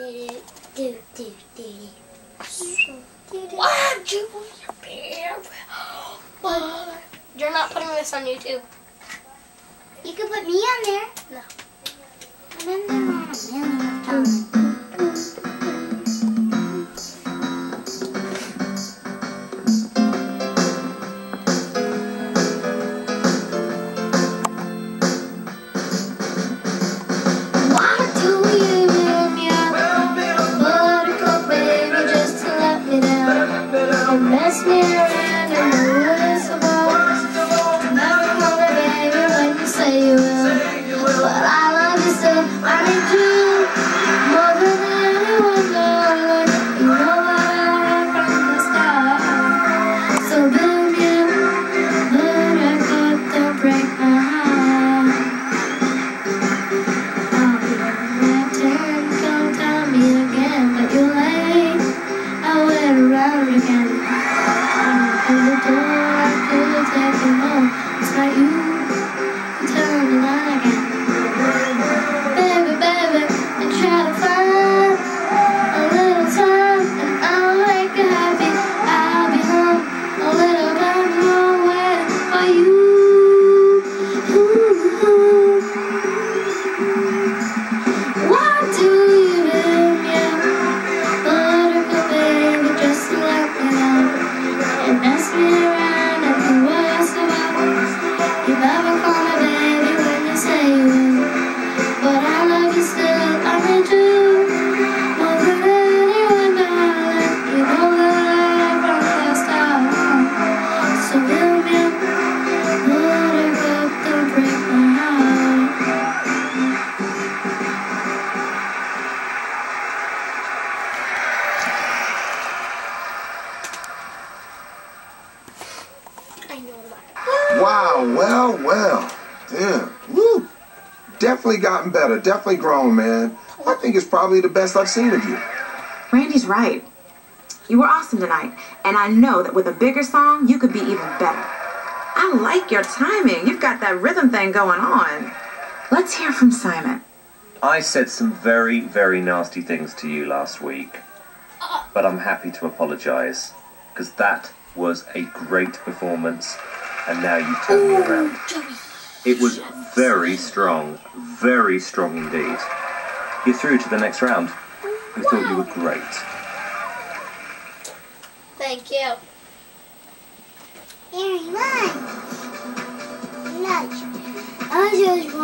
do do do. Wow, What? You're not putting this on YouTube. You could put me on there. No. Open the door, I could take you home It's not you, mess me around at the worst of all You never call me Wow, well, well. Damn. Woo. Definitely gotten better. Definitely grown, man. I think it's probably the best I've seen of you. Randy's right. You were awesome tonight, and I know that with a bigger song, you could be even better. I like your timing. You've got that rhythm thing going on. Let's hear from Simon. I said some very, very nasty things to you last week, but I'm happy to apologise because that was a great performance, and now you turn me around. It was very strong, very strong indeed. You're through to the next round. I thought you were great. Thank you. Very much. Much. I want to